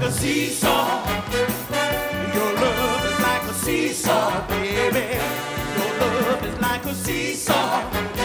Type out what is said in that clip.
like a seesaw. Your love is like a seesaw, baby. Your love is like a seesaw.